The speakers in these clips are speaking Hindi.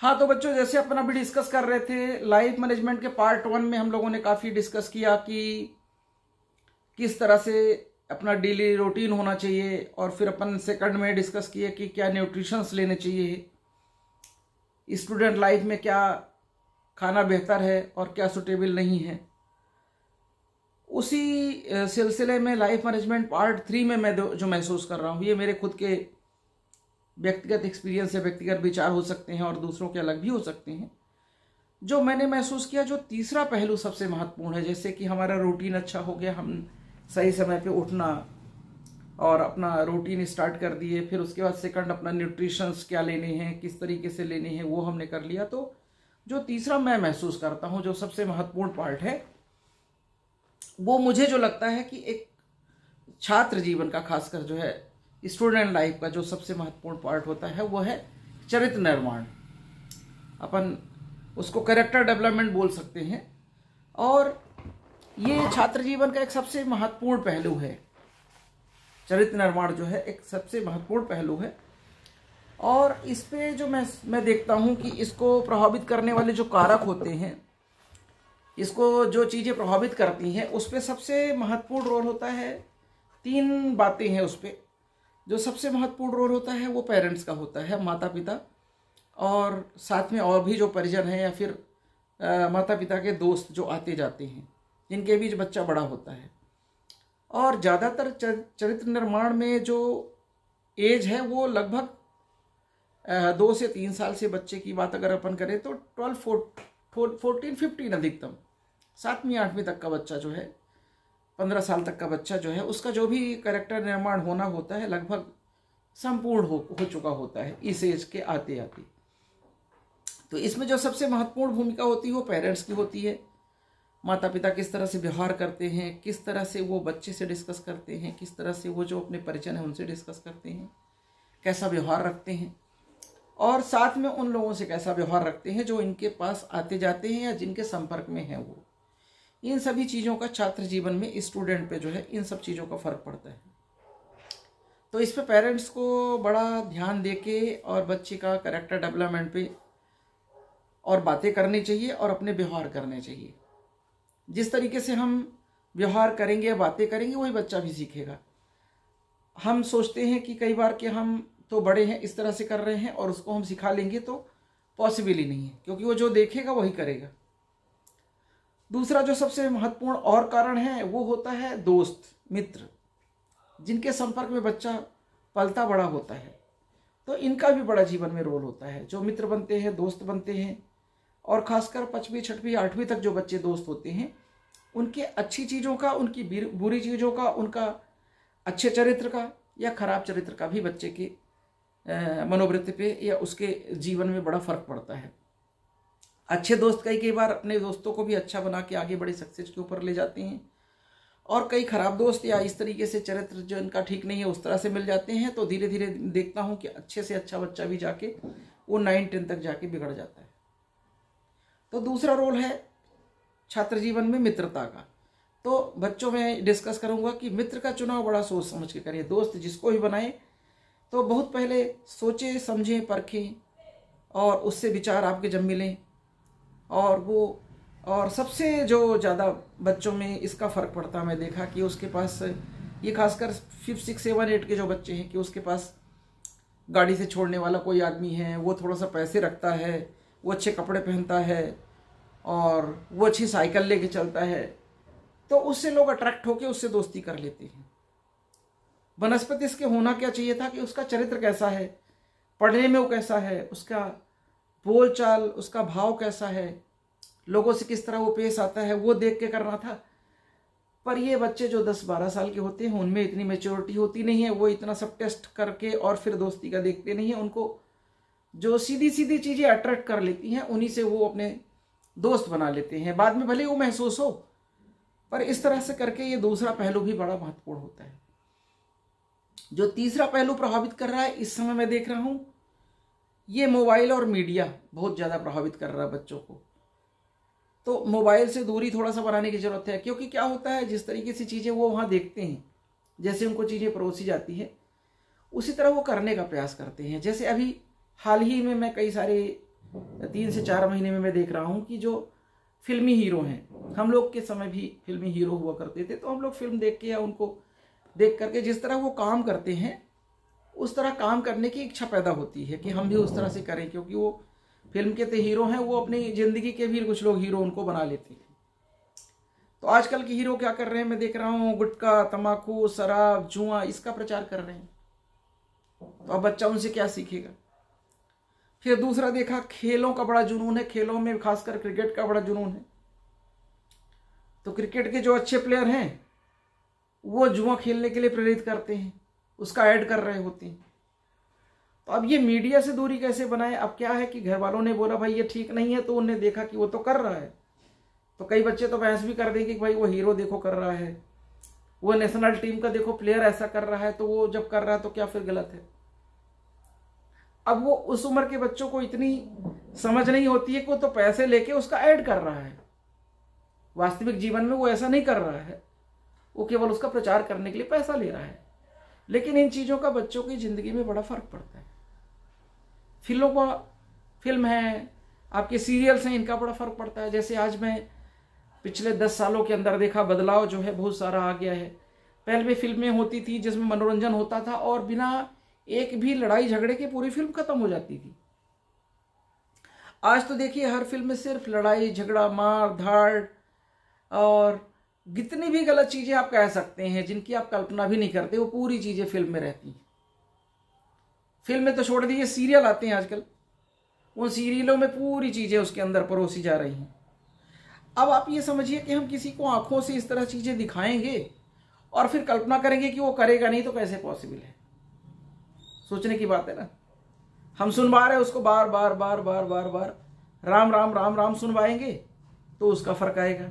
हाँ तो बच्चों, जैसे अपन अभी डिस्कस कर रहे थे लाइफ मैनेजमेंट के पार्ट वन में हम लोगों ने काफ़ी डिस्कस किया कि किस तरह से अपना डेली रूटीन होना चाहिए और फिर अपन सेकंड में डिस्कस किए कि क्या न्यूट्रिशंस लेने चाहिए स्टूडेंट लाइफ में क्या खाना बेहतर है और क्या सुटेबल नहीं है। उसी सिलसिले में लाइफ मैनेजमेंट पार्ट थ्री में मैं जो महसूस कर रहा हूँ, ये मेरे खुद के व्यक्तिगत एक्सपीरियंस या व्यक्तिगत विचार हो सकते हैं और दूसरों के अलग भी हो सकते हैं। जो मैंने महसूस किया, जो तीसरा पहलू सबसे महत्वपूर्ण है, जैसे कि हमारा रूटीन अच्छा हो गया, हम सही समय पे उठना और अपना रूटीन स्टार्ट कर दिए, फिर उसके बाद सेकंड अपना न्यूट्रिशंस क्या लेने हैं, किस तरीके से लेने हैं, वो हमने कर लिया। तो जो तीसरा मैं महसूस करता हूँ, जो सबसे महत्वपूर्ण पार्ट है, वो मुझे जो लगता है कि एक छात्र जीवन का खासकर जो है स्टूडेंट लाइफ का जो सबसे महत्वपूर्ण पार्ट होता है, वो है चरित्र निर्माण। अपन उसको करेक्टर डेवलपमेंट बोल सकते हैं। और ये छात्र जीवन का एक सबसे महत्वपूर्ण पहलू है। चरित्र निर्माण जो है, एक सबसे महत्वपूर्ण पहलू है। और इस पे जो मैं मैं देखता हूँ कि इसको प्रभावित करने वाले जो कारक होते हैं, इसको जो चीज़ें प्रभावित करती हैं, उस पर सबसे महत्वपूर्ण रोल होता है, तीन बातें हैं उस पर जो सबसे महत्वपूर्ण रोल होता है वो पेरेंट्स का होता है माता पिता और साथ में और भी जो परिजन हैं या फिर आ, माता पिता के दोस्त जो आते जाते हैं जिनके बीच बच्चा बड़ा होता है। और ज़्यादातर चरित्र निर्माण में जो एज है वो लगभग दो से तीन साल से बच्चे की बात अगर अपन करें तो ट्वेल्व फोर फोर्टीन फिफ्टीन अधिकतम सातवीं आठवीं तक का बच्चा जो है पंद्रह साल तक का बच्चा जो है, उसका जो भी करेक्टर निर्माण होना होता है, लगभग संपूर्ण हो हो चुका होता है, इस एज के आते आते तो इसमें जो सबसे महत्वपूर्ण भूमिका होती है, वो पेरेंट्स की होती है। माता पिता किस तरह से व्यवहार करते हैं, किस तरह से वो बच्चे से डिस्कस करते हैं, किस तरह से वो जो अपने परिचय हैं, उनसे डिस्कस करते हैं, कैसा व्यवहार रखते हैं। और साथ में उन लोगों से कैसा व्यवहार रखते हैं, जो इनके पास आते जाते हैं या जिनके संपर्क में हैं वो। इन सभी चीज़ों का छात्र जीवन में स्टूडेंट पे जो है, इन सब चीज़ों का फ़र्क पड़ता है। तो इस पे पेरेंट्स को बड़ा ध्यान दे के और बच्चे का करेक्टर डेवलपमेंट पे और बातें करनी चाहिए और अपने व्यवहार करने चाहिए। जिस तरीके से हम व्यवहार करेंगे या बातें करेंगे, वही बच्चा भी सीखेगा। हम सोचते हैं कि कई बार कि हम तो बड़े हैं, इस तरह से कर रहे हैं और उसको हम सिखा लेंगे तो पॉसिबल ही नहीं है, क्योंकि वो जो देखेगा वही करेगा। दूसरा जो सबसे महत्वपूर्ण और कारण है, वो होता है दोस्त, मित्र, जिनके संपर्क में बच्चा पलता बड़ा होता है। तो इनका भी बड़ा जीवन में रोल होता है। जो मित्र बनते हैं, दोस्त बनते हैं, और खासकर पचवीं, छठवीं, आठवीं तक जो बच्चे दोस्त होते हैं, उनके अच्छी चीज़ों का, उनकी बुरी चीज़ों का, उनका अच्छे चरित्र का, या खराब चरित्र का भी बच्चे के मनोवृत्ति पे या उसके जीवन में बड़ा फ़र्क पड़ता है। अच्छे दोस्त कई कई बार अपने दोस्तों को भी अच्छा बना के आगे बड़े सक्सेस के ऊपर ले जाते हैं। और कई खराब दोस्त या इस तरीके से चरित्र जो इनका ठीक नहीं है, उस तरह से मिल जाते हैं तो धीरे धीरे देखता हूँ कि अच्छे से अच्छा बच्चा भी जाके, वो नाइन टेन तक जाके बिगड़ जाता है। तो दूसरा रोल है छात्र जीवन में मित्रता का। तो बच्चों में डिस्कस करूँगा कि मित्र का चुनाव बड़ा सोच समझ के करिए दोस्त जिसको भी बनाए तो बहुत पहले सोचें, समझें, परखें, और उससे विचार आपके जब मिलें और वो, और सबसे जो ज़्यादा बच्चों में इसका फ़र्क पड़ता मैं देखा कि उसके पास, ये खासकर फिफ्थ सिक्स सेवन एट के जो बच्चे हैं कि उसके पास गाड़ी से छोड़ने वाला कोई आदमी है, वो थोड़ा सा पैसे रखता है, वो अच्छे कपड़े पहनता है और वो अच्छी साइकिल लेके चलता है तो उससे लोग अट्रैक्ट होकर उससे दोस्ती कर लेते हैं। वनस्पति इसके होना क्या चाहिए था कि उसका चरित्र कैसा है, पढ़ने में वो कैसा है, उसका बोल चाल उसका भाव कैसा है? लोगों से किस तरह वो पेश आता है, वो देख के करना था। पर ये बच्चे जो 10-12 साल के होते हैं, उनमें इतनी मेच्योरिटी होती नहीं है, वो इतना सब टेस्ट करके और फिर दोस्ती का देखते नहीं है, उनको जो सीधी सीधी चीज़ें अट्रैक्ट कर लेती हैं, उन्हीं से वो अपने दोस्त बना लेते हैं। बाद में भले वो महसूस हो, पर इस तरह से करके ये दूसरा पहलू भी बड़ा महत्वपूर्ण होता है। जो तीसरा पहलू प्रभावित कर रहा है, इस समय मैं देख रहा हूँ ये मोबाइल और मीडिया बहुत ज़्यादा प्रभावित कर रहा है बच्चों को। तो मोबाइल से दूरी थोड़ा सा बनाने की ज़रूरत है, क्योंकि क्या होता है, जिस तरीके से चीज़ें वो वहाँ देखते हैं, जैसे उनको चीज़ें परोसी जाती है, उसी तरह वो करने का प्रयास करते हैं। जैसे अभी हाल ही में मैं कई सारे तीन से चार महीने में मैं देख रहा हूँ कि जो फिल्मी हीरो हैं, हम लोग के समय भी फिल्मी हीरो हुआ करते थे तो हम लोग फ़िल्म देख के या उनको देख करके जिस तरह वो काम करते हैं उस तरह काम करने की इच्छा पैदा होती है कि हम भी उस तरह से करें, क्योंकि वो फ़िल्म के तो हीरो हैं, वो अपनी ज़िंदगी के भी कुछ लोग हीरो उनको बना लेते हैं। तो आजकल के हीरो क्या कर रहे हैं, मैं देख रहा हूँ गुटखा तम्बाकू शराब, जुआ, इसका प्रचार कर रहे हैं। तो अब बच्चा उनसे क्या सीखेगा? फिर दूसरा देखा, खेलों का बड़ा जुनून है, खेलों में खासकर क्रिकेट का बड़ा जुनून है। तो क्रिकेट के जो अच्छे प्लेयर हैं, वो जुआ खेलने के लिए प्रेरित करते हैं। उसका ऐड कर रहे होते। हैं तो अब ये मीडिया से दूरी कैसे बनाए? अब क्या है कि घर वालों ने बोला, भाई, ये ठीक नहीं है तो उन्हें देखा कि वो तो कर रहा है। तो कई बच्चे तो बहस भी कर देंगे कि, भाई, वो हीरो देखो कर रहा है, वो नेशनल टीम का देखो, प्लेयर ऐसा कर रहा है तो वो जब कर रहा है तो क्या फिर गलत है? अब वो उस उम्र के बच्चों को इतनी समझ नहीं होती है कि वो तो पैसे लेके उसका ऐड कर रहा है। वास्तविक जीवन में वो ऐसा नहीं कर रहा है। वो केवल उसका प्रचार करने के लिए पैसा ले रहा है। लेकिन इन चीज़ों का बच्चों की ज़िंदगी में बड़ा फ़र्क पड़ता है। फ़िल्मों का, फ़िल्म है, आपके सीरियल्स हैं, इनका बड़ा फ़र्क पड़ता है। जैसे आज मैं पिछले दस सालों के अंदर देखा, बदलाव जो है बहुत सारा आ गया है। पहले भी फ़िल्में होती थी जिसमें मनोरंजन होता था और बिना एक भी लड़ाई झगड़े के पूरी फ़िल्म खत्म हो जाती थी। आज तो देखिए, हर फ़िल्म में सिर्फ़ लड़ाई, झगड़ा मार धाड़ और जितनी भी गलत चीज़ें आप कह सकते हैं, जिनकी आप कल्पना भी नहीं करते, वो पूरी चीज़ें फ़िल्म में रहती हैं। फ़िल्म में तो छोड़ दीजिए सीरियल आते हैं आजकल। उन सीरियलों में पूरी चीज़ें उसके अंदर परोसी जा रही हैं। अब आप ये समझिए कि हम किसी को आँखों से इस तरह चीज़ें दिखाएँगे और फिर कल्पना करेंगे कि वो करेगा नहीं तो कैसे पॉसिबल है? सोचने की बात है ना? हम सुनवा रहे उसको बार बार बार बार बार बार, राम राम राम राम सुनवाएँगे तो उसका फ़र्क आएगा।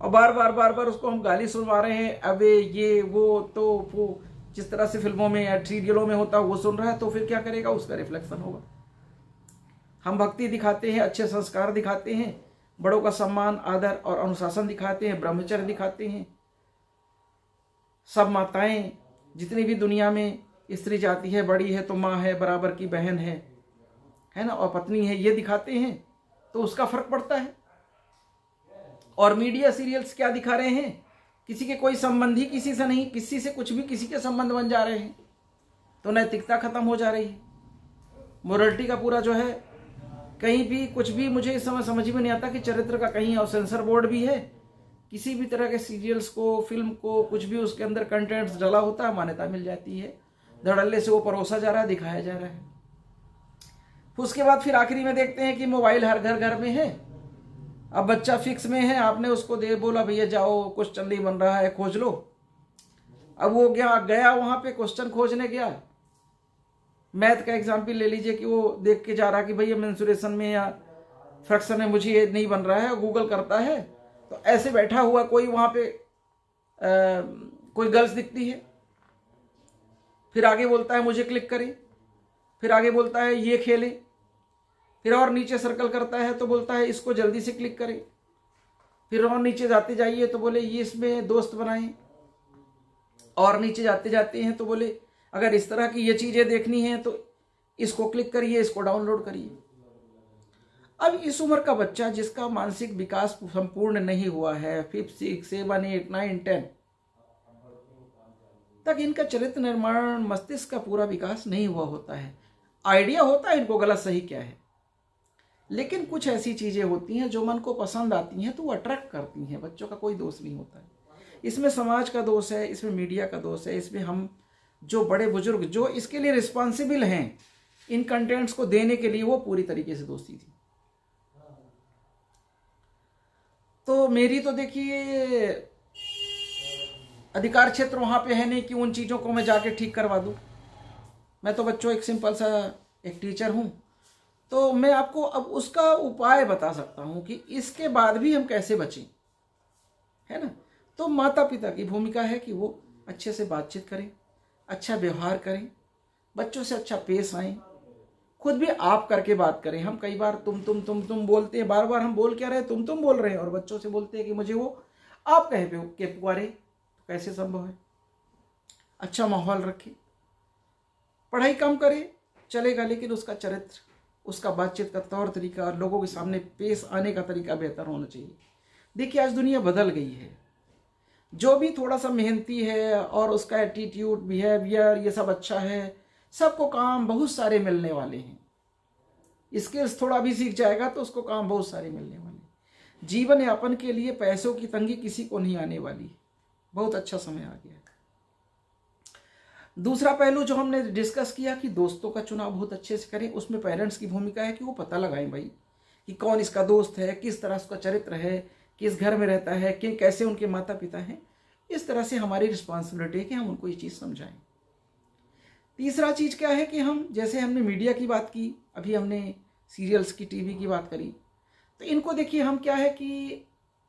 और बार बार बार बार उसको हम गाली सुनवा रहे हैं, अबे ये वो तो वो, जिस तरह से फ़िल्मों में या सीरियलों में होता है वो सुन रहा है तो फिर क्या करेगा? उसका रिफ्लेक्शन होगा। हम भक्ति दिखाते हैं, अच्छे संस्कार दिखाते हैं, बड़ों का सम्मान, आदर और अनुशासन दिखाते हैं, ब्रह्मचर्य दिखाते हैं। सब माताएँ, जितनी भी दुनिया में स्त्री जाति है, बड़ी है तो माँ है, बराबर की बहन है है ना? और पत्नी है, ये दिखाते हैं तो उसका फ़र्क पड़ता है। और मीडिया सीरियल्स क्या दिखा रहे हैं? किसी के कोई संबंध ही किसी से नहीं, किसी से कुछ भी किसी के संबंध बन जा रहे हैं। तो नैतिकता खत्म हो जा रही है। मोरलिटी का पूरा जो है, कहीं भी कुछ भी मुझे इस समय समझ में नहीं आता कि चरित्र का कहीं और सेंसर बोर्ड भी है। किसी भी तरह के सीरियल्स को फ़िल्म को, कुछ भी उसके अंदर कंटेंट्स डला होता है, मान्यता मिल जाती है। धड़ल्ले से वो परोसा जा रहा है, दिखाया जा रहा है। उसके बाद फिर आखिरी में देखते हैं कि मोबाइल हर घर घर में है। अब बच्चा फिक्स में है आपने उसको दे बोला भैया जाओ क्वेश्चन नहीं बन रहा है खोज लो। अब वो गया गया वहाँ पे क्वेश्चन खोजने गया। मैथ का एग्ज़ाम्पल ले लीजिए कि वो देख के जा रहा कि भैया मेंसुरेशन में या फ्रैक्शन में मुझे ये नहीं बन रहा है गूगल करता है। तो ऐसे बैठा हुआ कोई वहाँ पे आ, कोई गर्ल्स दिखती है। फिर आगे बोलता है मुझे क्लिक करें। फिर आगे बोलता है ये खेलें। फिर और नीचे सर्कल करता है तो बोलता है, इसको जल्दी से क्लिक करें। फिर और नीचे जाते जाइए तो बोले, ये इसमें दोस्त बनाएँ। और नीचे जाते जाते हैं तो बोले, अगर इस तरह की ये चीज़ें देखनी है तो इसको क्लिक करिए, इसको डाउनलोड करिए। अब इस उम्र का बच्चा जिसका मानसिक विकास संपूर्ण नहीं हुआ है fifth six seven eight nine ten तक इनका चरित्र निर्माण मस्तिष्क का पूरा विकास नहीं हुआ होता है। आइडिया होता है इनको, गलत सही क्या है? लेकिन कुछ ऐसी चीज़ें होती हैं जो मन को पसंद आती हैं तो वो अट्रैक्ट करती हैं। बच्चों का कोई दोष नहीं होता है। इसमें समाज का दोष है, इसमें मीडिया का दोष है, इसमें हम जो बड़े बुज़ुर्ग जो इसके लिए रिस्पॉन्सिबल हैं, इन कंटेंट्स को देने के लिए वो पूरी तरीके से दोस्ती थी। तो मेरी तो देखिए, अधिकार क्षेत्र वहाँ पे है नहीं कि उन चीज़ों को मैं जाके ठीक करवा दूँ। मैं तो बच्चों एक सिंपल सा एक टीचर हूँ। तो मैं आपको अब उसका उपाय बता सकता हूँ कि इसके बाद भी हम कैसे बचें। है ना? तो माता पिता की भूमिका है कि वो अच्छे से बातचीत करें अच्छा व्यवहार करें, बच्चों से अच्छा पेश आए। खुद भी आप करके बात करें। हम कई बार तुम तुम तुम तुम बोलते हैं बार बार हम बोल क्या रहे तुम तुम बोल रहे हैं और बच्चों से बोलते हैं कि मुझे वो, आप कहे पे, के पुकारे कैसे संभव है? अच्छा माहौल रखें। पढ़ाई कम करें, चलेगा लेकिन उसका चरित्र उसका बातचीत का तौर तरीका और लोगों के सामने पेश आने का तरीका बेहतर होना चाहिए। देखिए, आज दुनिया बदल गई है। जो भी थोड़ा सा मेहनती है और उसका एटीट्यूड बिहेवियर ये सब अच्छा है, सबको काम बहुत सारे मिलने वाले हैं। स्किल्स थोड़ा भी सीख जाएगा तो उसको काम बहुत सारे मिलने वाले हैं। जीवन यापन के लिए पैसों की तंगी किसी को नहीं आने वाली। बहुत अच्छा समय आ गया दूसरा पहलू जो हमने डिस्कस किया कि दोस्तों का चुनाव बहुत अच्छे से करें, उसमें पेरेंट्स की भूमिका है कि वो पता लगाएँ भाई कि कौन इसका दोस्त है, किस तरह उसका चरित्र है, किस घर में रहता है, कि कैसे उनके माता पिता हैं। इस तरह से हमारी रिस्पॉन्सिबिलिटी है कि हम उनको ये चीज़ समझाएँ। तीसरा चीज़ क्या है कि हम, जैसे हमने मीडिया की बात की, अभी हमने सीरियल्स की टीवी की बात करी तो इनको देखिए हम क्या है कि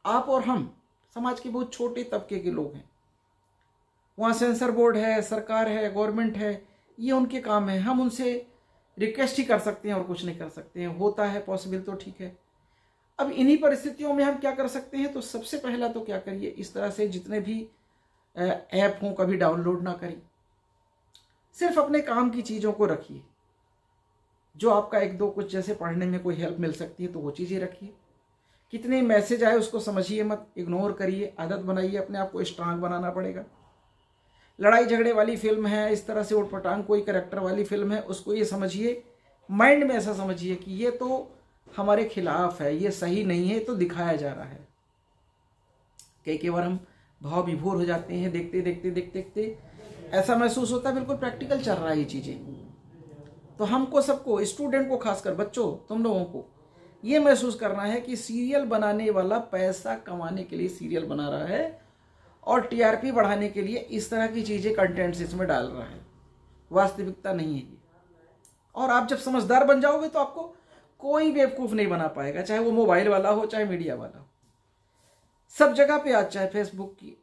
आप और हम, समाज के बहुत छोटे तबके के लोग हैं। वहाँ सेंसर बोर्ड है, सरकार है, गवर्नमेंट है, ये उनके काम है। हम उनसे रिक्वेस्ट ही कर सकते हैं और कुछ नहीं कर सकते हैं। होता है, पॉसिबल तो ठीक है। अब इन्हीं परिस्थितियों में हम क्या कर सकते हैं? तो सबसे पहला तो क्या करिए? इस तरह से जितने भी ऐप हों, कभी डाउनलोड ना करें। सिर्फ़ अपने काम की चीज़ों को रखिए। जो आपका एक दो कुछ जैसे पढ़ने में कोई हेल्प मिल सकती है तो वो चीज़ें रखिए। कितने मैसेज आए उसको समझिए मत। इग्नोर करिए। आदत बनाइए। अपने आप को स्ट्रांग बनाना पड़ेगा। लड़ाई झगड़े वाली फ़िल्म है, इस तरह से उठपटांग कोई करेक्टर वाली फ़िल्म है, उसको ये समझिए माइंड में ऐसा समझिए कि ये तो हमारे खिलाफ है, ये सही नहीं है तो दिखाया जा रहा है। कई कई बार हम भाव विभोर हो जाते हैं, देखते देखते देखते देखते, ऐसा महसूस होता है, बिल्कुल प्रैक्टिकल चल रहा है ये चीज़ें। तो हमको सबको स्टूडेंट को खासकर, बच्चों, तुम लोगों को, ये महसूस करना है कि सीरियल बनाने वाला पैसा कमाने के लिए सीरियल बना रहा है और टीआरपी बढ़ाने के लिए इस तरह की चीज़ें कंटेंट्स इसमें डाल रहा है। वास्तविकता नहीं है ये। और आप जब समझदार बन जाओगे तो आपको कोई बेवकूफ़ नहीं बना पाएगा, चाहे वो मोबाइल वाला हो, चाहे मीडिया वाला हो। सब जगह पे आज चाहे फेसबुक की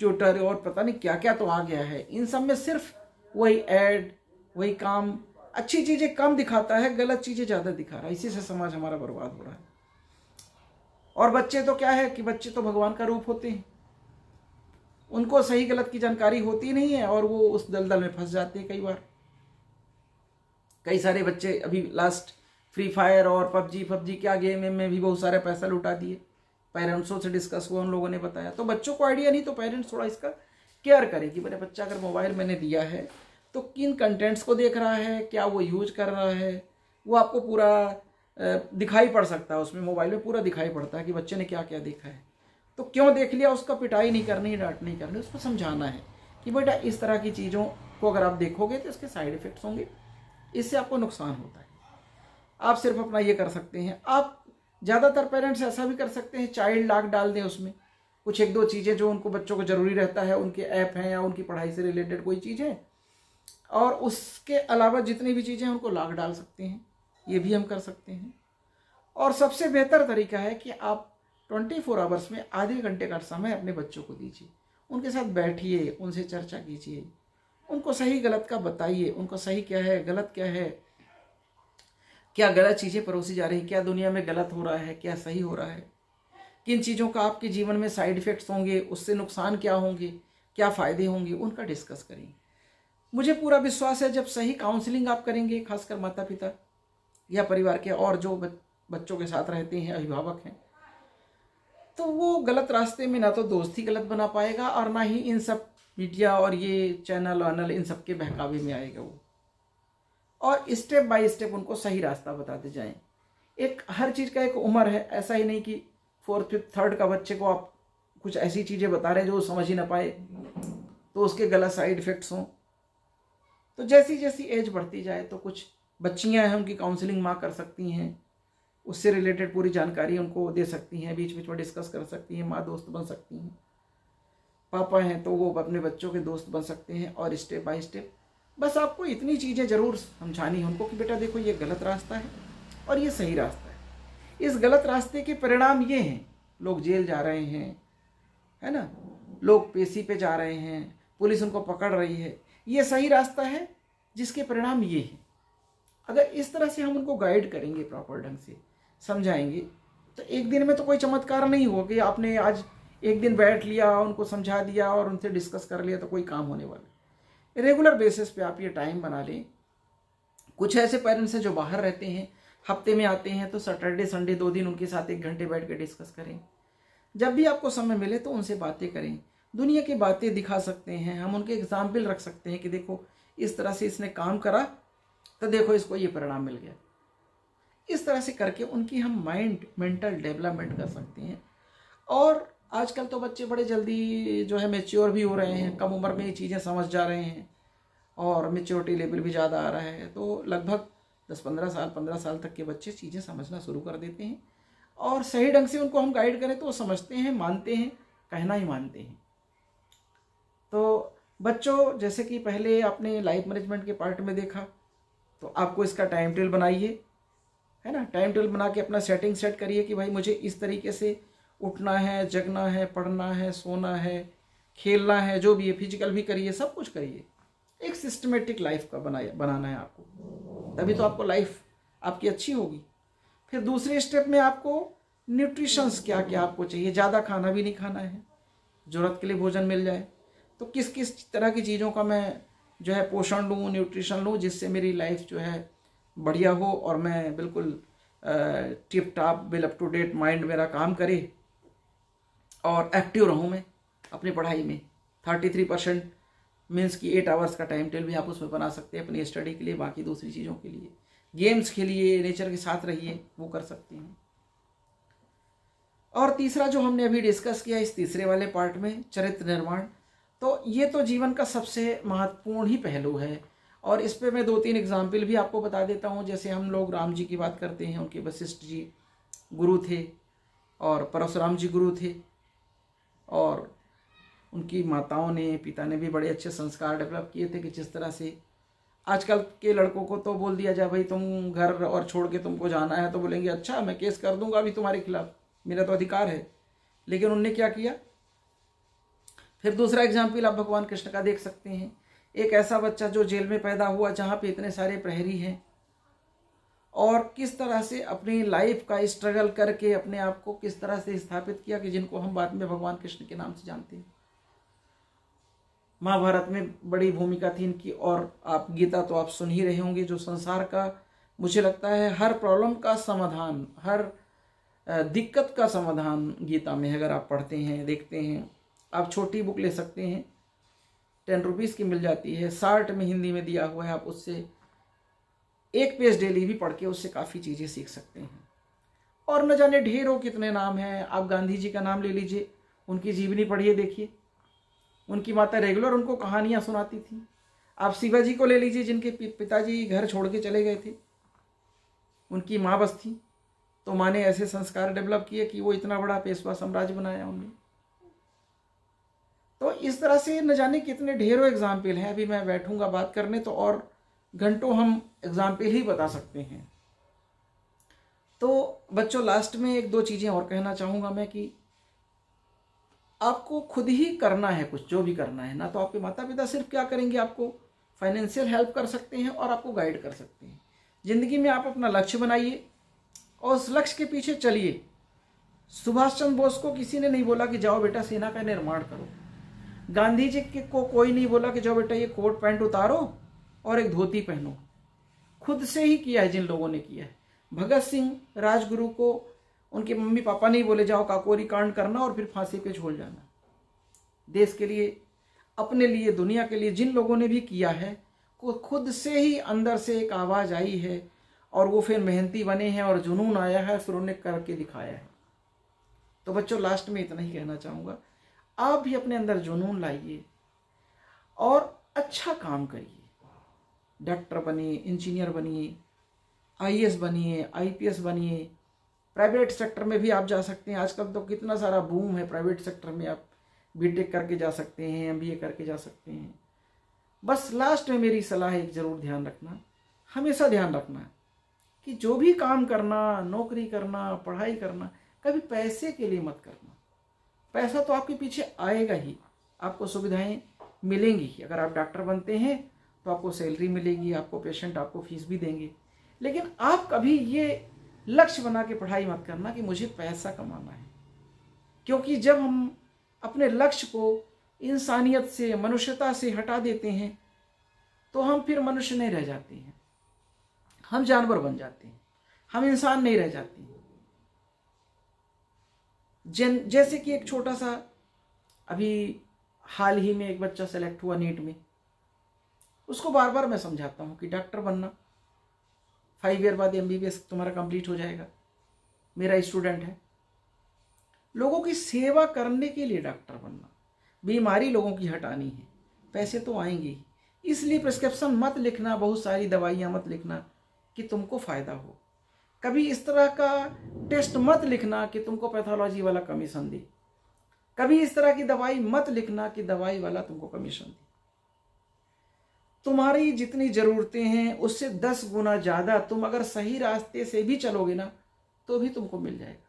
ट्विटर और पता नहीं क्या क्या तो आ गया है। इन सब में सिर्फ़ वही एड वही काम, अच्छी चीज़ें कम दिखाता है, गलत चीज़ें ज़्यादा दिखा रहा है। इसी से समाज हमारा बर्बाद हो रहा है। और बच्चे तो क्या है कि बच्चे तो भगवान का रूप होते हैं। उनको सही गलत की जानकारी होती नहीं है और वो उस दलदल में फंस जाते हैं कई बार। कई सारे बच्चे अभी लास्ट फ्री फायर और पबजी पबजी क्या गेम में भी बहुत सारे पैसा लुटा दिए। पेरेंट्सों से डिस्कस हुआ, उन लोगों ने बताया। तो बच्चों को आइडिया नहीं तो पेरेंट्स थोड़ा इसका केयर करें कि मेरे बच्चा अगर मोबाइल मैंने दिया है तो किन कंटेंट्स को देख रहा है, क्या वो यूज़ कर रहा है? वो आपको पूरा दिखाई पड़ सकता है, उसमें मोबाइल में पूरा दिखाई पड़ता है कि बच्चे ने क्या क्या देखा है। तो क्यों देख लिया? उसका पिटाई नहीं करनी, डांट नहीं करनी, उसको समझाना है कि बेटा इस तरह की चीज़ों को अगर आप देखोगे तो इसके साइड इफ़ेक्ट्स होंगे। इससे आपको नुकसान होता है। आप सिर्फ़ अपना ये कर सकते हैं। आप ज़्यादातर पेरेंट्स ऐसा भी कर सकते हैं, चाइल्ड लॉक डाल दें उसमें। कुछ एक दो चीज़ें जो उनको बच्चों को ज़रूरी रहता है, उनके ऐप हैं या उनकी पढ़ाई से रिलेटेड कोई चीज़। है और उसके अलावा जितनी भी चीज़ें उनको लॉक डाल सकते हैं। ये भी हम कर सकते हैं। और सबसे बेहतर तरीका है कि आप ट्वेंटी फोर आवर्स में आधे घंटे का समय अपने बच्चों को दीजिए। उनके साथ बैठिए, उनसे चर्चा कीजिए। उनको सही गलत का बताइए, उनको सही क्या है, गलत क्या है, क्या गलत चीज़ें परोसी जा रही क्या दुनिया में गलत हो रहा है, क्या सही हो रहा है। किन चीज़ों का आपके जीवन में साइड इफ़ेक्ट्स होंगे, उससे नुकसान क्या होंगे, क्या फ़ायदे होंगे, उनका डिस्कस करें। मुझे पूरा विश्वास है जब सही काउंसलिंग आप करेंगे, खासकर माता पिता या परिवार के और जो बच्चों के साथ रहते हैं, अभिभावक हैं तो वो गलत रास्ते में ना तो दोस्ती गलत बना पाएगा और ना ही इन सब मीडिया और ये चैनल वानल इन सब के बहकावे में आएगा वो। और स्टेप बाय स्टेप उनको सही रास्ता बताते जाएँ। एक हर चीज़ का एक उम्र है, ऐसा ही नहीं कि फोर्थ फिफ्थ थर्ड का बच्चे को आप कुछ ऐसी चीज़ें बता रहे जो समझ ही ना पाए तो उसके गलत साइड इफ़ेक्ट्स हों। तो जैसी जैसी एज बढ़ती जाए तो कुछ बच्चियाँ हैं, उनकी काउंसलिंग माँ कर सकती हैं। उससे रिलेटेड पूरी जानकारी उनको दे सकती हैं बीच बीच में डिस्कस कर सकती हैं, माँ दोस्त बन सकती हैं। पापा हैं तो वो अपने बच्चों के दोस्त बन सकते हैं और स्टेप बाय स्टेप बस आपको इतनी चीज़ें ज़रूर समझानी है उनको कि बेटा देखो ये गलत रास्ता है और ये सही रास्ता है। इस गलत रास्ते के परिणाम ये हैं, लोग जेल जा रहे हैं, है ना? लोग पेशी पे जा रहे हैं, पुलिस उनको पकड़ रही है। ये सही रास्ता है जिसके परिणाम ये हैं। अगर इस तरह से हम उनको गाइड करेंगे प्रॉपर ढंग से समझाएँगे। तो एक दिन में तो कोई चमत्कार नहीं हुआ कि आपने आज एक दिन बैठ लिया, उनको समझा दिया और उनसे डिस्कस कर लिया तो कोई काम होने वाला रेगुलर बेसिस पे आप ये टाइम बना लें। कुछ ऐसे पेरेंट्स हैं जो बाहर रहते हैं, हफ़्ते में आते हैं तो सैटरडे, संडे दो दिन उनके साथ एक घंटे बैठ कर डिस्कस करें। जब भी आपको समय मिले तो उनसे बातें करें। दुनिया की बातें दिखा सकते हैं, हम उनके एग्ज़ाम्पल रख सकते हैं कि देखो, इस तरह से इसने काम करा तो देखो इसको ये परिणाम मिल गया। इस तरह से करके उनकी हम माइंड मेंटल डेवलपमेंट कर सकते हैं। और आजकल तो बच्चे बड़े जल्दी जो है मेच्योर भी हो रहे हैं, कम उम्र में ये चीज़ें समझ जा रहे हैं और मेच्योरिटी लेवल भी ज़्यादा आ रहा है। तो लगभग दस पंद्रह साल पंद्रह साल तक के बच्चे चीज़ें समझना शुरू कर देते हैं और सही ढंग से उनको हम गाइड करें तो वो समझते हैं, मानते हैं, कहना ही मानते हैं। तो बच्चों, जैसे कि पहले आपने लाइफ मैनेजमेंट के पार्ट में देखा तो आपको इसका टाइम टेबल बनाइए। है ना टाइम टेबल बना के अपना सेटिंग सेट करिए कि भाई मुझे इस तरीके से उठना है, जगना है, पढ़ना है, सोना है, खेलना है, जो भी है फ़िज़िकल भी करिए, सब कुछ करिए। एक सिस्टमेटिक लाइफ का बनाया, बनाना है आपको। तभी तो आपको लाइफ आपकी अच्छी होगी। फिर दूसरे स्टेप में आपको न्यूट्रिशंस क्या क्या आपको चाहिए? ज़्यादा खाना भी नहीं खाना है। ज़रूरत के लिए भोजन मिल जाए। तो किस किस तरह की चीज़ों का मैं जो है पोषण लूँ न्यूट्रिशन लूँ, जिससे मेरी लाइफ जो है बढ़िया हो और मैं बिल्कुल टिप टाप बिल अप टू डेट माइंड मेरा काम करे और एक्टिव रहूँ मैं अपनी पढ़ाई में। थर्टी थ्री परसेंट मीन्स की एट आवर्स का टाइम टेबल भी आप उसमें बना सकते हैं अपनी स्टडी के लिए, बाकी दूसरी चीज़ों के लिए। गेम्स खेलिए नेचर के साथ रहिए, वो कर सकते हैं। और तीसरा जो हमने अभी डिस्कस किया इस तीसरे वाले पार्ट में, चरित्र निर्माण तो ये तो जीवन का सबसे महत्वपूर्ण ही पहलू है। और इस पर मैं दो तीन एग्ज़ाम्पल भी आपको बता देता हूँ। जैसे हम लोग राम जी की बात करते हैं, उनके वशिष्ठ जी गुरु थे और परशुराम जी गुरु थे और उनकी माताओं ने, पिता ने भी बड़े अच्छे संस्कार डेवलप किए थे कि जिस तरह से आजकल के लड़कों को तो बोल दिया जाए, भाई तुम घर और छोड़ के तुमको जाना है। तो बोलेंगे अच्छा मैं केस कर दूँगा अभी तुम्हारे खिलाफ। मेरा तो अधिकार है। लेकिन उनने क्या किया? फिर दूसरा एग्ज़ाम्पल आप भगवान कृष्ण का देख सकते हैं। एक ऐसा बच्चा जो जेल में पैदा हुआ, जहाँ पे इतने सारे प्रहरी हैं। और किस तरह से अपनी लाइफ का स्ट्रगल करके अपने आप को किस तरह से स्थापित किया कि जिनको हम बाद में भगवान कृष्ण के नाम से जानते हैं। महाभारत में बड़ी भूमिका थी इनकी, और आप गीता तो आप सुन ही रहे होंगे, जो संसार का, मुझे लगता है, हर प्रॉब्लम का समाधान, हर दिक्कत का समाधान गीता में अगर आप पढ़ते हैं, देखते हैं। आप छोटी बुक ले सकते हैं। टेन रुपीज़ की मिल जाती है। साठ में हिंदी में दिया हुआ है, आप उससे एक पेज डेली भी पढ़ के उससे काफ़ी चीज़ें सीख सकते हैं। और न जाने ढेरों कितने नाम हैं। आप गांधी जी का नाम ले लीजिए, उनकी जीवनी पढ़िए देखिए। उनकी माता रेगुलर उनको कहानियाँ सुनाती थी। आप शिवाजी को ले लीजिए, जिनके पिताजी घर छोड़ के चले गए थे। उनकी माँ बस थी। तो माँ ने ऐसे संस्कार डेवलप किए कि वो इतना बड़ा पेशवा साम्राज्य बनाया उन्होंने। तो इस तरह से न जाने कितने ढेरों एग्ज़ाम्पल हैं। अभी मैं बैठूँगा बात करने तो और घंटों हम एग्ज़ाम्पल ही बता सकते हैं। तो बच्चों लास्ट में एक दो चीज़ें और कहना चाहूँगा मैं कि आपको खुद ही करना है कुछ, जो भी करना है। ना तो आपके माता पिता सिर्फ़ क्या करेंगे? आपको फाइनेंशियल हेल्प कर सकते हैं और आपको गाइड कर सकते हैं। ज़िंदगी में आप अपना लक्ष्य बनाइए और उस लक्ष्य के पीछे चलिए। सुभाष चंद्र बोस को किसी ने नहीं बोला कि जाओ बेटा सेना का निर्माण करो। गांधी जी के को कोई नहीं बोला कि जाओ बेटा ये कोट पैंट उतारो और एक धोती पहनो। खुद से ही किया है जिन लोगों ने किया है। भगत सिंह राजगुरु को उनके मम्मी पापा नहीं बोले, जाओ काकोरी कांड करना और फिर फांसी पे छोड़ जाना। देश के लिए, अपने लिए, दुनिया के लिए जिन लोगों ने भी किया है, को खुद से ही अंदर से एक आवाज़ आई है और वो फिर मेहनती बने हैं और जुनून आया है फिर उन्हें करके दिखाया है। तो बच्चों लास्ट में इतना ही कहना चाहूँगा। आप भी अपने अंदर जुनून लाइए और अच्छा काम करिए। डॉक्टर बनिए, इंजीनियर बनिए, आईएएस बनिए, आईपीएस बनिए। प्राइवेट सेक्टर में भी आप जा सकते हैं। आजकल तो कितना सारा बूम है प्राइवेट सेक्टर में। आप बीटेक करके जा सकते हैं, एमबीए करके जा सकते हैं। बस लास्ट में मेरी सलाह एक ज़रूर ध्यान रखना। हमेशा ध्यान रखना कि जो भी काम करना, नौकरी करना, पढ़ाई करना, कभी पैसे के लिए मत करना। पैसा तो आपके पीछे आएगा ही। आपको सुविधाएँ मिलेंगी अगर आप डॉक्टर बनते हैं तो आपको सैलरी मिलेगी, आपको पेशेंट, आपको फ़ीस भी देंगे। लेकिन आप कभी ये लक्ष्य बना के पढ़ाई मत करना कि मुझे पैसा कमाना है। क्योंकि जब हम अपने लक्ष्य को इंसानियत से, मनुष्यता से हटा देते हैं तो हम फिर मनुष्य नहीं रह जाते हैं। हम जानवर बन जाते हैं। हम इंसान नहीं रह जाते जन, जैसे कि एक छोटा सा, अभी हाल ही में एक बच्चा सेलेक्ट हुआ नीट में। उसको बार बार मैं समझाता हूँ कि डॉक्टर बनना। फाइव ईयर बाद एमबीबीएस तुम्हारा कंप्लीट हो जाएगा। मेरा स्टूडेंट है। लोगों की सेवा करने के लिए डॉक्टर बनना। बीमारी लोगों की हटानी है। पैसे तो आएँगे ही। इसलिए प्रिस्क्रिप्शन मत लिखना, बहुत सारी दवाइयाँ मत लिखना कि तुमको फ़ायदा हो। कभी इस तरह का टेस्ट मत लिखना कि तुमको पैथोलॉजी वाला कमीशन दे। कभी इस तरह की दवाई मत लिखना कि दवाई वाला तुमको कमीशन दे। तुम्हारी जितनी ज़रूरतें हैं, उससे दस गुना ज़्यादा तुम अगर सही रास्ते से भी चलोगे ना तो भी तुमको मिल जाएगा।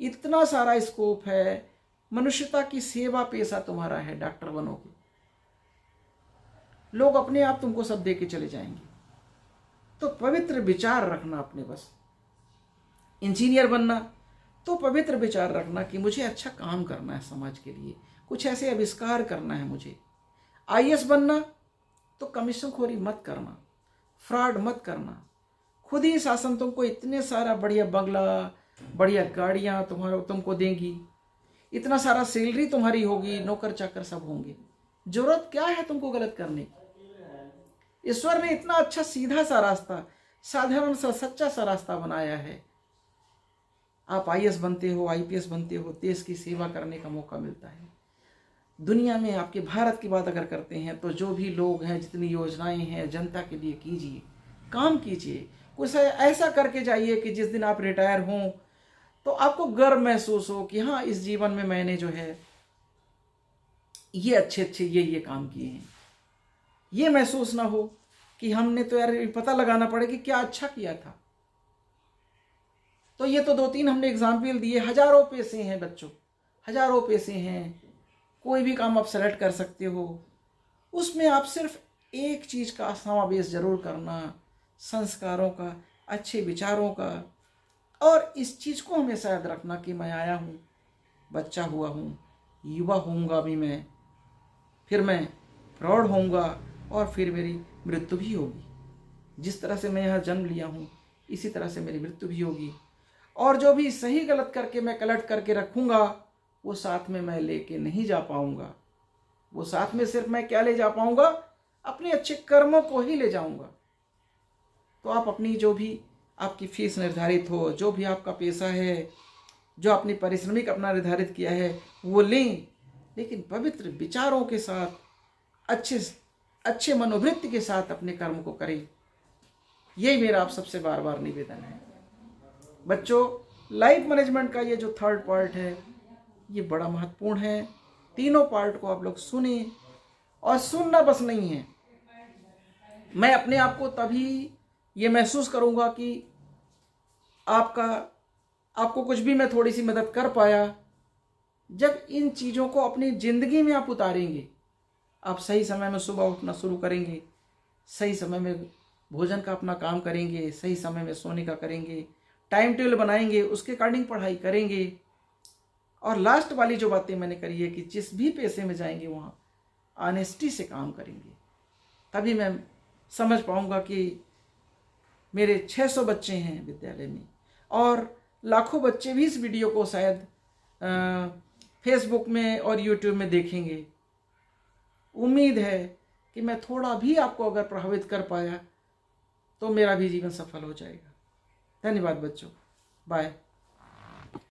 इतना सारा स्कोप है, मनुष्यता की सेवा पेशा तुम्हारा है डॉक्टर बनोगे। लोग अपने आप तुमको सब दे के चले जाएँगे। तो पवित्र विचार रखना अपने बस। इंजीनियर बनना तो पवित्र विचार रखना कि मुझे अच्छा काम करना है समाज के लिए, कुछ ऐसे आविष्कार करना है मुझे। आई बनना तो कमीशन खोरी मत करना, फ्रॉड मत करना। खुद ही शासन तुमको इतने सारा बढ़िया बंगला, बढ़िया गाड़ियाँ तुम्हारा, तुमको देंगी। इतना सारा सैलरी तुम्हारी होगी, नौकर चाकर सब होंगे। ज़रूरत क्या है तुमको गलत करने की? ईश्वर ने इतना अच्छा सीधा सा रास्ता, साधारण सा सच्चा सा रास्ता बनाया है। आप आई बनते हो आईपीएस बनते हो, देश की सेवा करने का मौका मिलता है। दुनिया में आपके भारत की बात अगर करते हैं तो जो भी लोग हैं, जितनी योजनाएँ हैं, जनता के लिए कीजिए, काम कीजिए। कुछ ऐसा करके जाइए कि जिस दिन आप रिटायर हों तो आपको गर्व महसूस हो कि हाँ इस जीवन में मैंने जो है, ये अच्छे अच्छे ये ये काम किए हैं। ये महसूस ना हो कि हमने तो यार पता लगाना पड़े कि क्या अच्छा किया था। तो ये तो दो तीन हमने एग्ज़ाम्पल दिए। हज़ारों पैसे हैं बच्चों। हज़ारों पैसे हैं। कोई भी काम आप सेलेक्ट कर सकते हो। उसमें आप सिर्फ़ एक चीज़ का समावेश ज़रूर करना। संस्कारों का, अच्छे विचारों का। और इस चीज़ को हमेशा याद रखना कि मैं आया हूँ, बच्चा हुआ हूँ, युवा होऊँगा भी मैं। फिर मैं प्रौढ़ होऊँगा और फिर मेरी मृत्यु भी होगी। जिस तरह से मैं यहाँ जन्म लिया हूँ, इसी तरह से मेरी मृत्यु भी होगी। और जो भी सही गलत करके मैं कलट करके रखूँगा, वो साथ में मैं लेके नहीं जा पाऊँगा। वो साथ में सिर्फ़ मैं क्या ले जा पाऊँगा? अपने अच्छे कर्मों को ही ले जाऊँगा। तो आप अपनी जो भी आपकी फ़ीस निर्धारित हो, जो भी आपका पैसा है, जो आपने परिश्रमिक अपना निर्धारित किया है, वो लें। लेकिन पवित्र विचारों के साथ, अच्छे अच्छे मनोवृत्ति के साथ अपने कर्म को करें। यही मेरा आप सबसे बार बार निवेदन है। बच्चों लाइफ मैनेजमेंट का ये जो थर्ड पार्ट है, ये बड़ा महत्वपूर्ण है। तीनों पार्ट को आप लोग सुने और सुनना बस नहीं है। मैं अपने आप को तभी ये महसूस करूँगा कि आपका, आपको कुछ भी मैं थोड़ी सी मदद कर पाया। जब इन चीज़ों को अपनी ज़िंदगी में आप उतारेंगे, आप सही समय में सुबह उठना शुरू करेंगे, सही समय में भोजन का अपना काम करेंगे, सही समय में सोने का करेंगे टाइम टेबल बनाएँगे, उसके अकॉर्डिंग पढ़ाई करेंगे। और लास्ट वाली जो बातें मैंने करी है कि जिस भी पैसे में जाएँगे वहाँ ऑनेस्टी से काम करेंगे। तभी मैं समझ पाऊँगा कि मेरे 600 बच्चे हैं विद्यालय में। और लाखों बच्चे भी इस वीडियो को शायद फेसबुक में और यूट्यूब में देखेंगे। उम्मीद है कि मैं थोड़ा भी आपको अगर प्रभावित कर पाया तो मेरा भी जीवन सफल हो जाएगा। धन्यवाद बच्चों। बाय